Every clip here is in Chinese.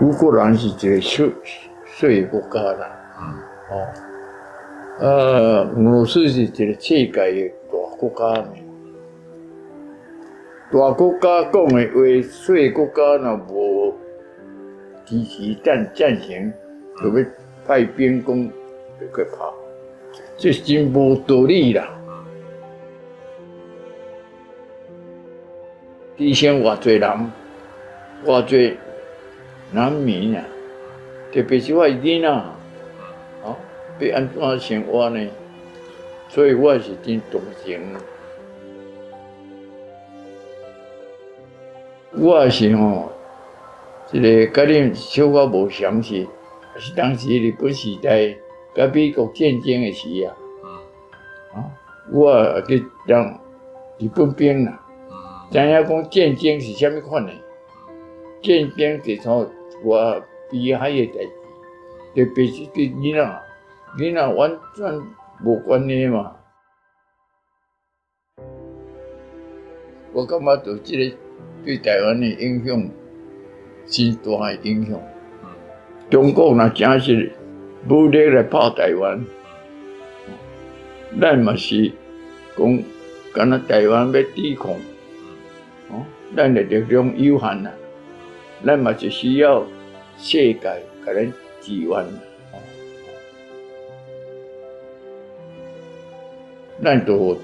乌克兰是一个小小国家啦，哦，呃，俄罗斯是一个世界的大国家。大国家讲的话，小国家若无支持战战胜，就要派兵攻就去跑，这真无道理啦。以前偌济人，偌济难民啊，特别是我囡仔，哦，要安怎生活呢？所以我是真同情。我也是吼，一个甲恁小可无相识，是当时日本时代甲美国战争的时啊，啊，我去当日本兵啦，知影讲战争是虾米款的？战争是从我悲哀的代志，特别是对囡仔，囡仔完全无关系嘛。我感觉就即个。对台湾的影响真大的影响。中国若真是武力来炮台湾，咱嘛是讲，敢若台湾要抵抗，哦，咱的力量有限呐，咱嘛是需要世界给咱支援。咱都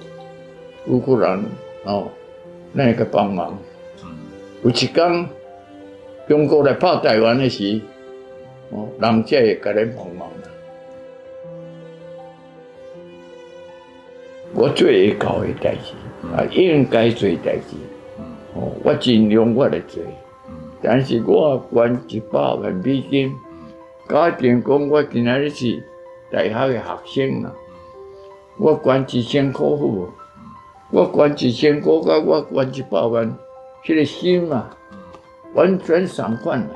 乌克兰哦，咱个帮忙。有一天，中国来炮台湾的时，哦，人家会甲咱帮忙我做会到的代志，啊，应该做代志，哦，我尽量我来做。但是我捐一百万美金，假定讲我今仔日是大学的学生啦，我捐一千块好，我捐一千块，甲我捐一百万。这个心啊，完全相反了。